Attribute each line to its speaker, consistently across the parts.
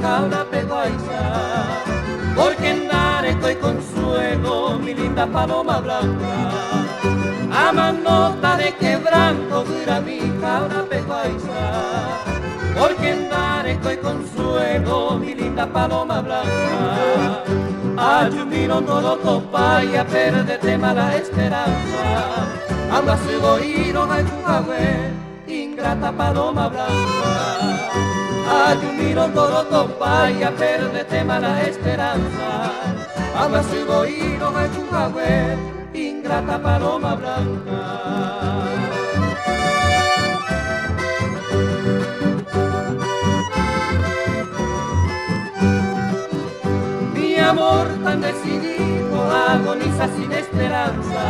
Speaker 1: cabra peguaiza, porque en estoy consuelo, mi linda paloma blanca. A manota de quebranto dura mi cabra peguaiza, porque en estoy consuelo, mi linda paloma blanca. Ayumino no lo topa y a perdete mala esperanza. Anda su oído a ingrata paloma blanca. Ayumino no lo topa y a perdete mala esperanza. Anda su oído a ingrata paloma blanca. amor tan decidido agoniza sin esperanza.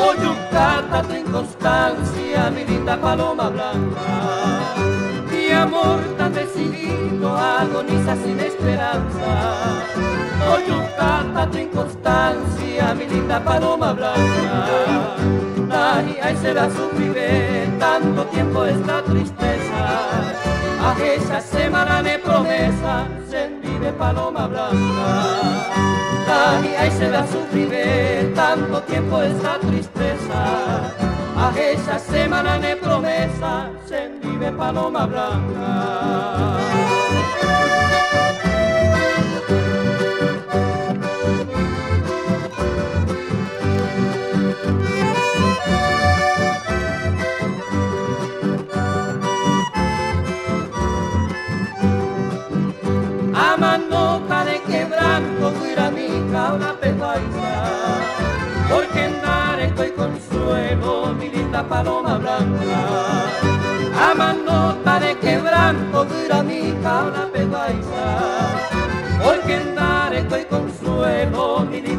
Speaker 1: Hoy un canta tu inconstancia, mi linda paloma blanca. Mi amor tan decidido agoniza sin esperanza. Hoy un canta tu inconstancia, mi linda paloma blanca. Ay, ay, será sufriré tanto tiempo esta tristeza. A esa semana de promesa, de paloma blanca. Ay, ay, se la sufriré tanto tiempo esta tristeza. A esa semana de promesa, se vive paloma blanca.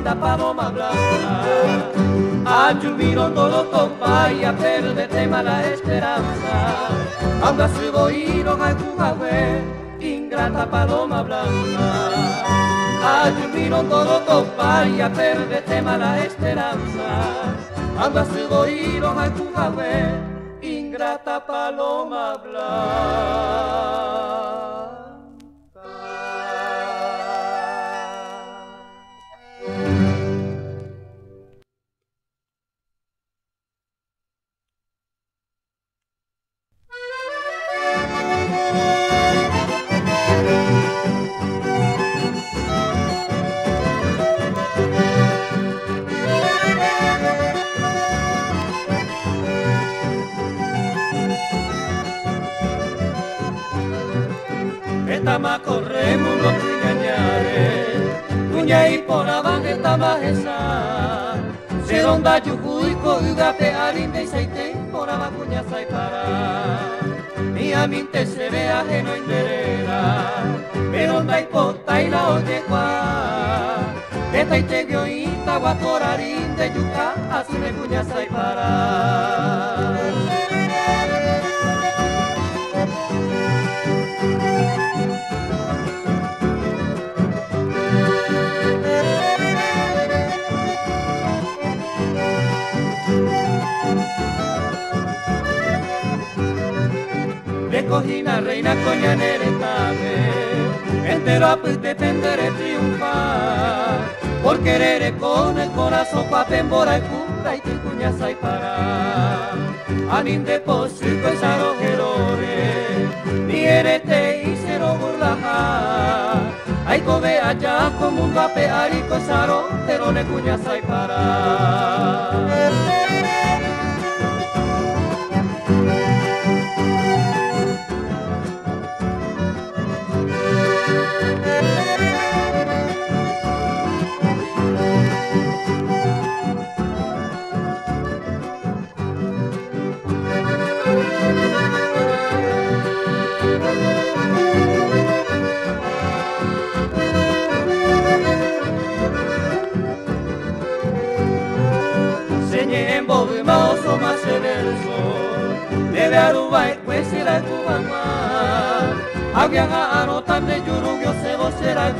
Speaker 1: Linda paloma blanca. A lluviro todo topa y a mala esperanza, anda su boiro a ingrata paloma blanca. Ayumino todo topar y a mala esperanza. Anda su oído a ingrata paloma blanca. Yujuico ugape arinde y seite por abajo cuña sai para Mi aminte se ve ajeno inderera Pero onda y la oye cua Esta y te vio y taguatorarín de yuca Así me cuña cojina reina coña neretame, entero a dependere triunfar, por querer con el corazón pa pembora y cura y cuña sai para, aninde posico es arojerore, te y cero burlaja, ay come allá como un vape arico es pero ne cuña sai para. Alguien a anotar de Yurugio se será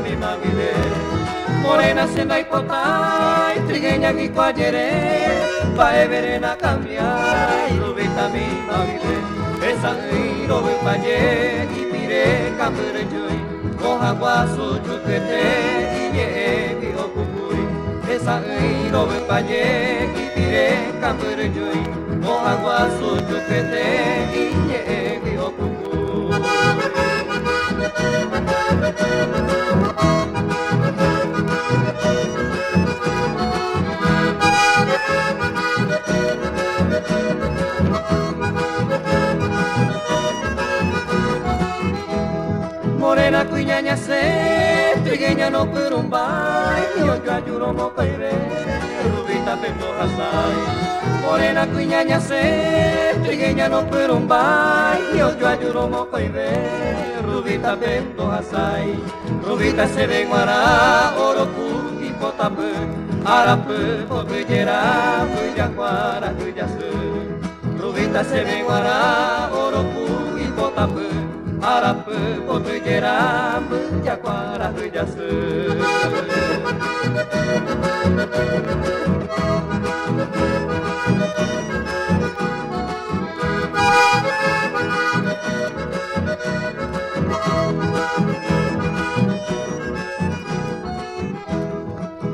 Speaker 1: mi mavide. Morena senda y potay, trigueña y cuayere, va a ver en la cambia, y rubita mi mavide. Esa y robe paye, y pire cambre joy, moja guaso chupete, y ye, y okukuri. Esa y robe paye, y pire cambre joy, Moagua trigueña no perumbai, yo yo ayuro mo caire, rubita pendo hasai. Morena cuiñaña se, trigueña no perumbai, yo yo ayuro mo caire, rubita pendo hasai. Rubita se ve guara, oro puti potape, arape, potillera, cuillacuara, cuillasu. Rubita se ve guara, oro puti potape, arape, potillera, cuillacuara, cuillasu.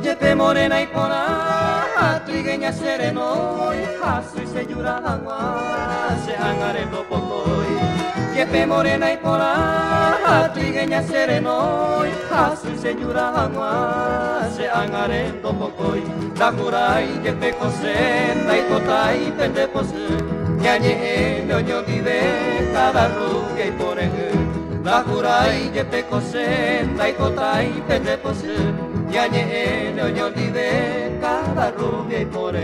Speaker 1: Yepe morena y pona, trigueña sereno, jasu y se yura agua, se hangare pocoy. Yepe morena y pona, trigueña sereno, jasu y se yura agua, se hangare pocoy. La curay, yepe cosen, da y totai, pende pose, ñañe, ñoño vive, cada rubia y por La curay, yepe cosen, da y totai, pende pose, Vive, cada rubia y por